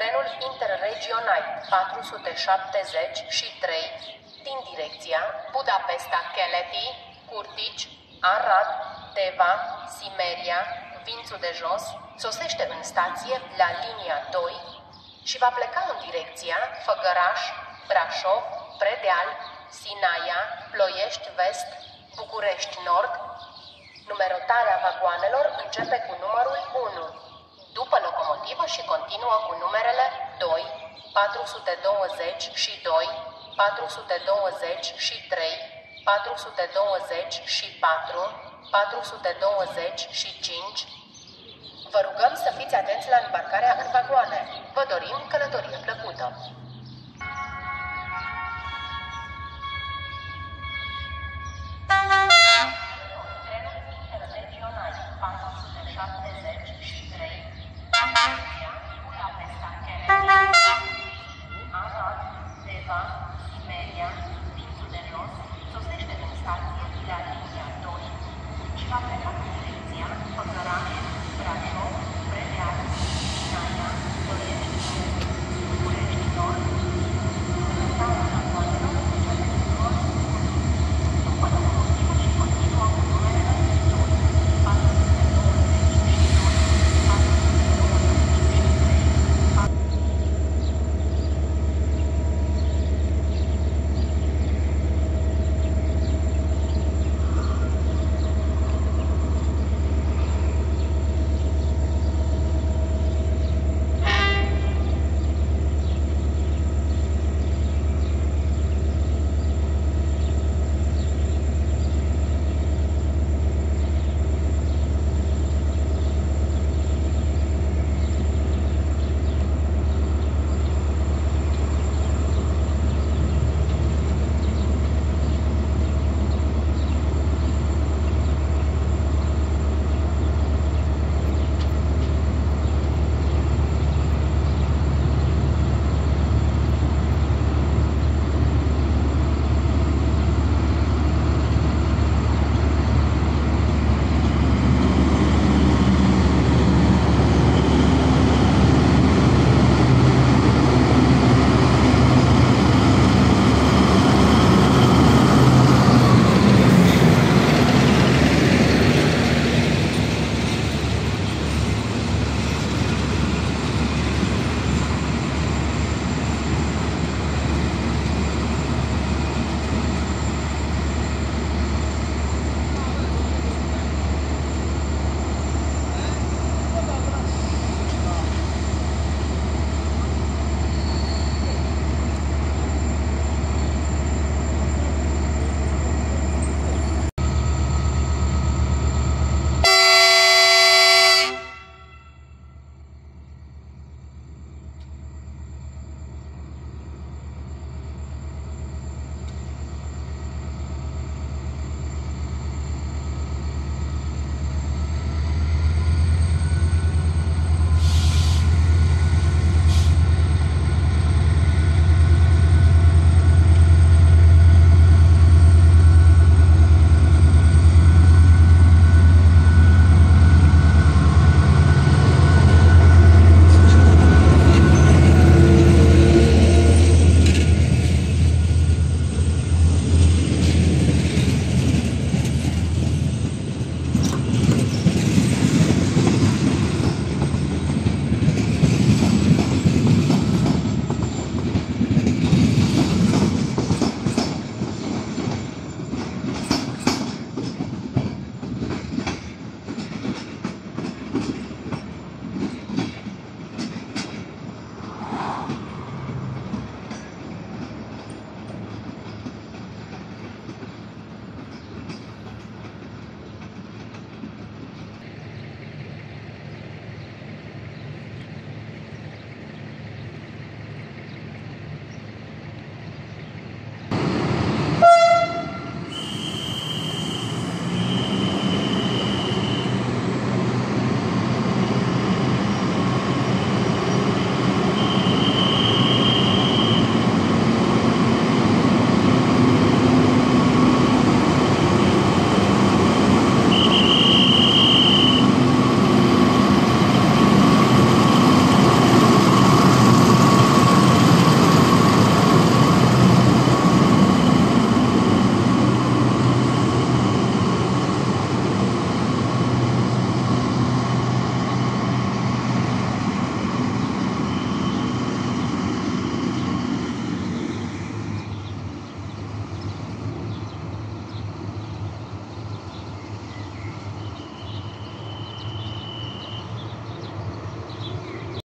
Stimați călători, trenul interregional 473 din direcția Budapesta-Keleti, Curtici, Arad, Teva, Simeria, Vințu de Jos, sosește în stație la linia 2 și va pleca în direcția Făgăraș, Brașov, Predeal, Sinaia, Ploiești Vest, București Nord. Numerotarea vagoanelor începe cu și continuă cu numerele 2, 420 și 2, 420 și 3, 420 și 4, 420 și 5. Vă rugăm să fiți atenți la îmbarcarea în vagoane. Vă dorim călătorie plăcută!